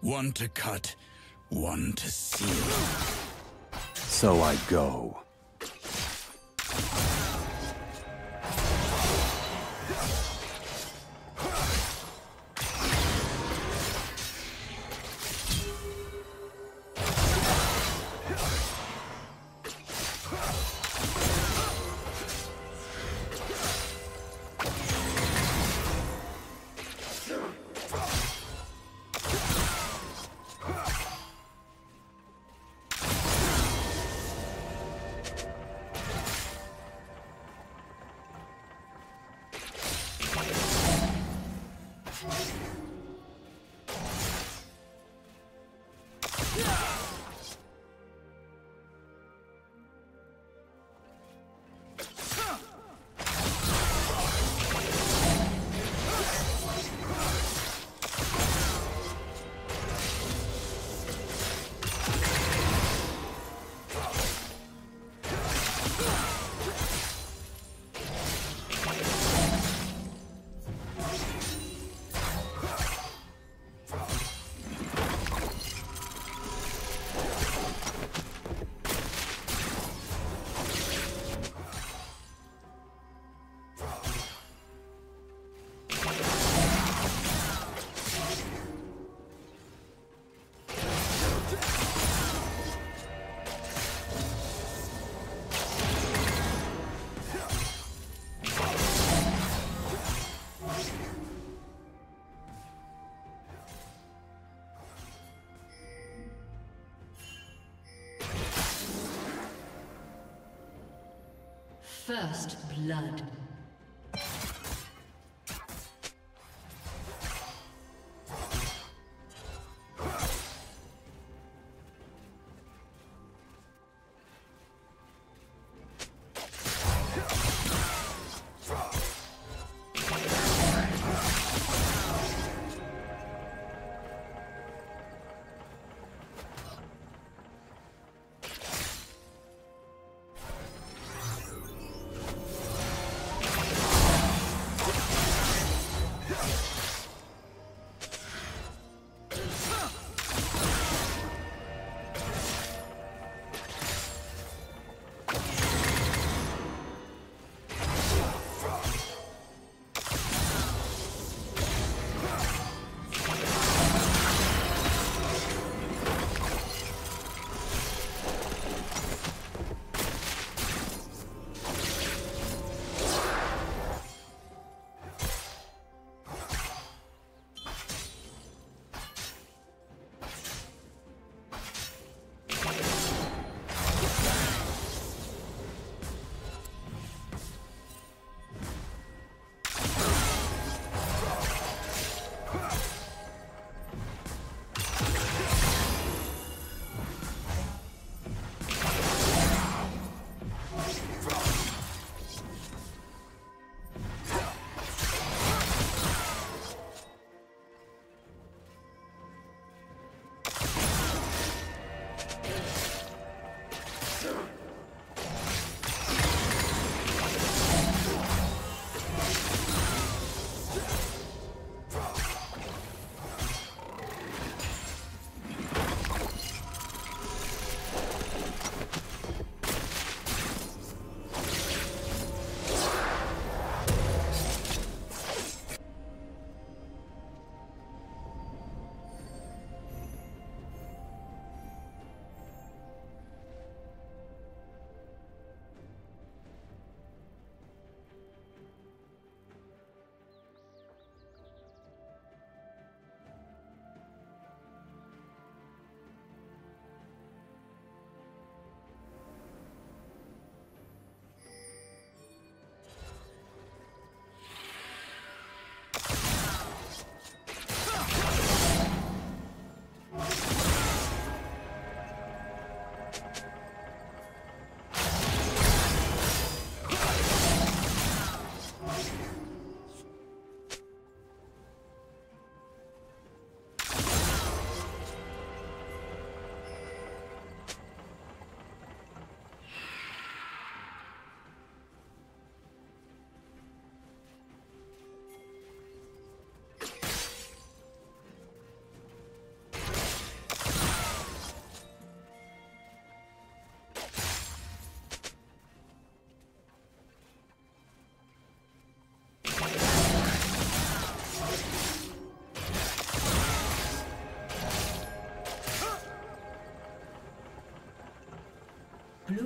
One to cut, one to seal. So I go. First blood.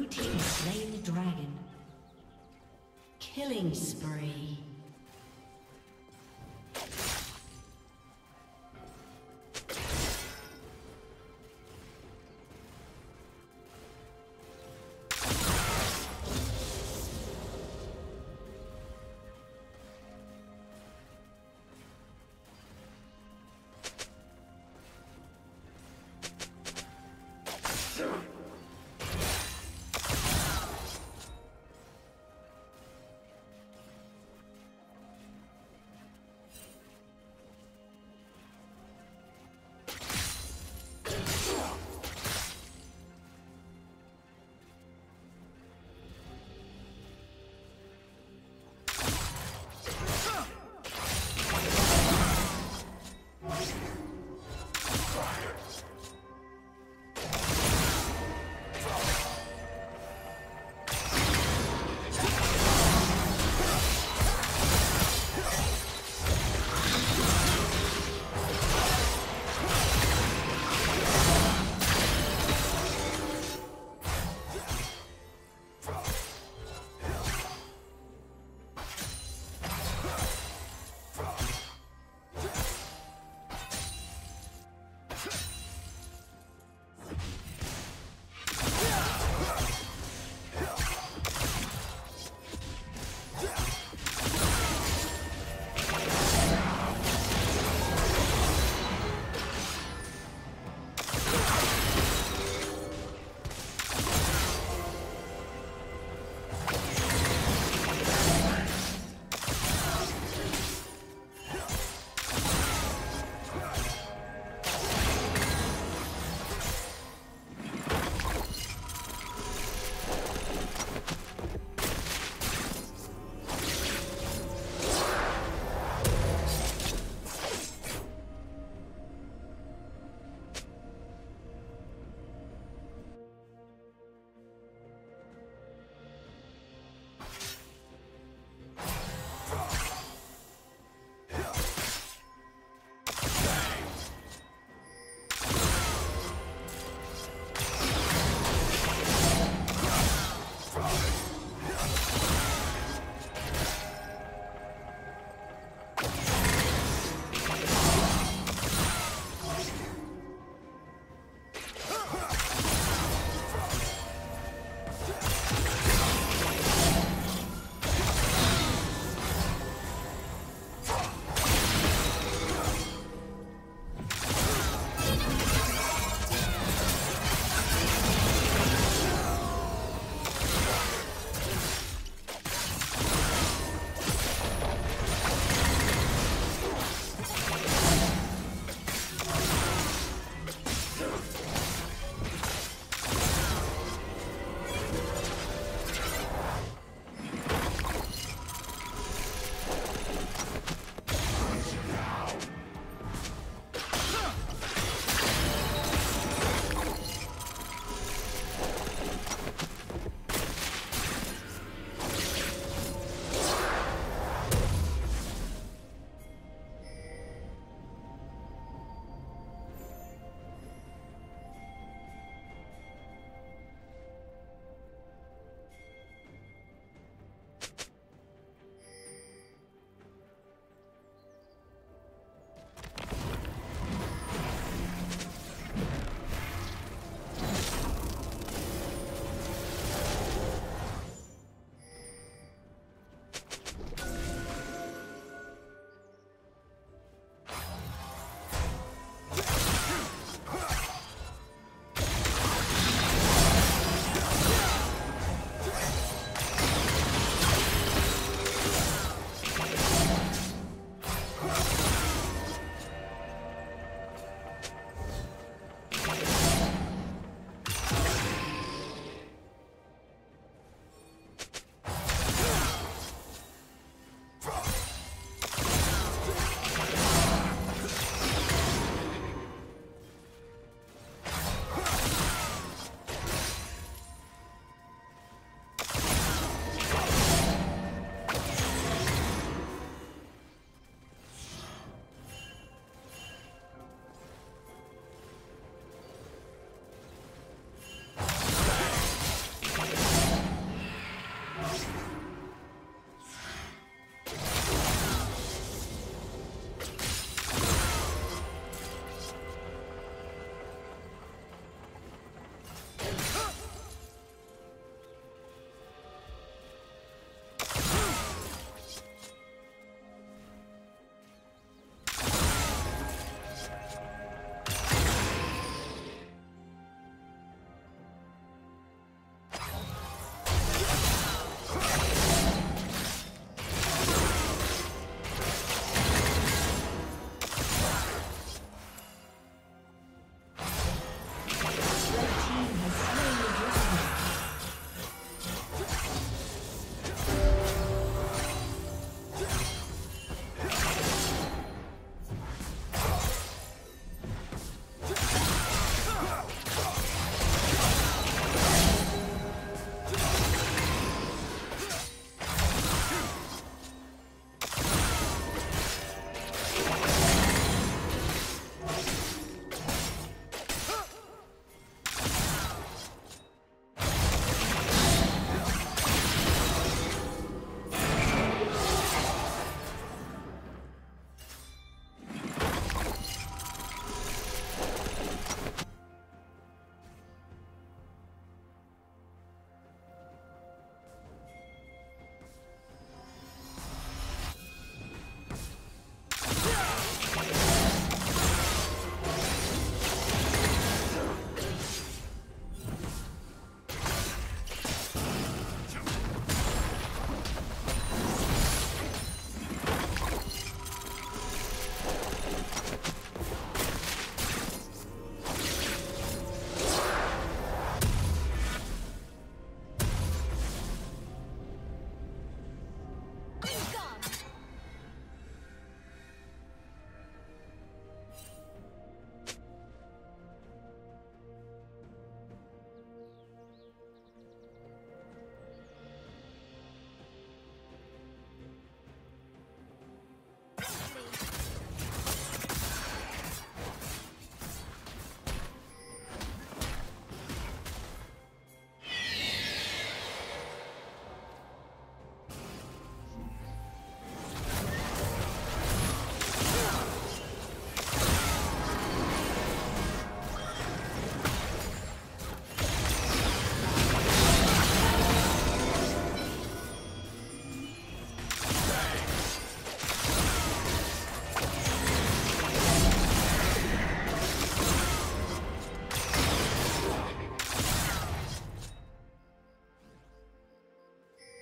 Blue team slain the dragon. Killing spree.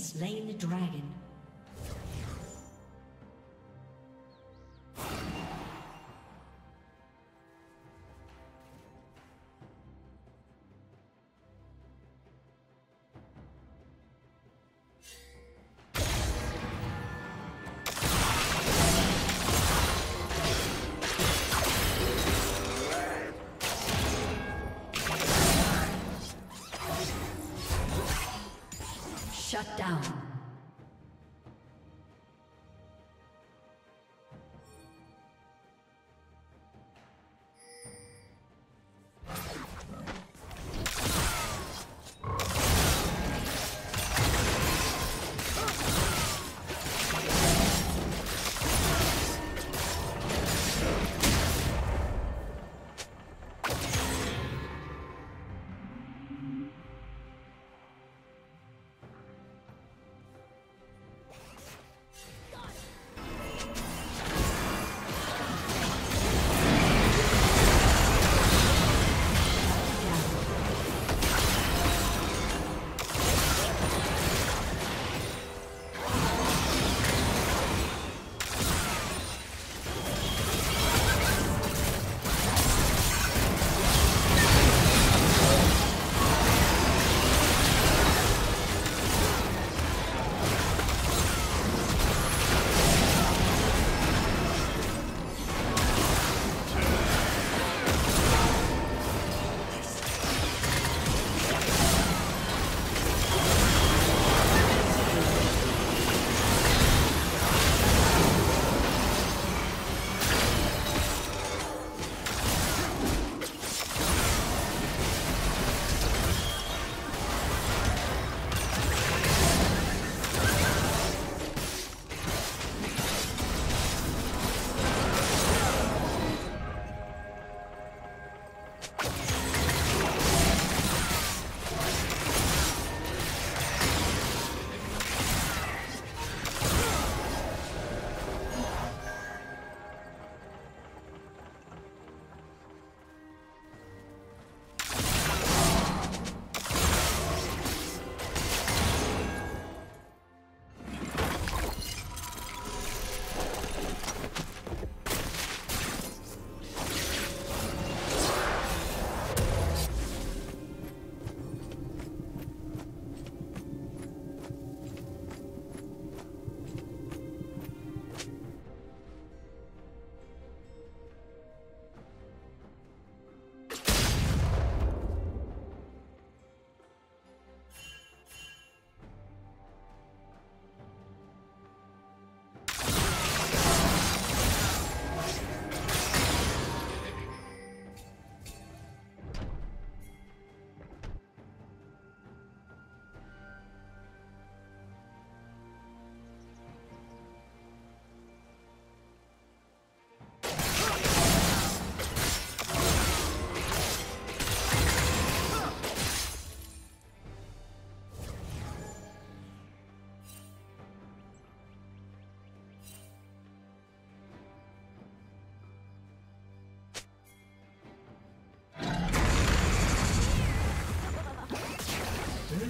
Slain the dragon. Shut down.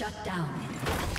Shut down.